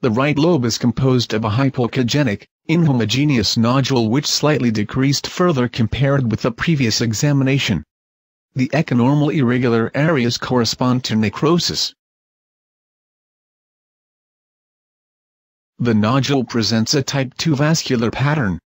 The right lobe is composed of a hypoechogenic, inhomogeneous nodule which slightly decreased further compared with the previous examination. The echonormal irregular areas correspond to necrosis. The nodule presents a type 2 vascular pattern,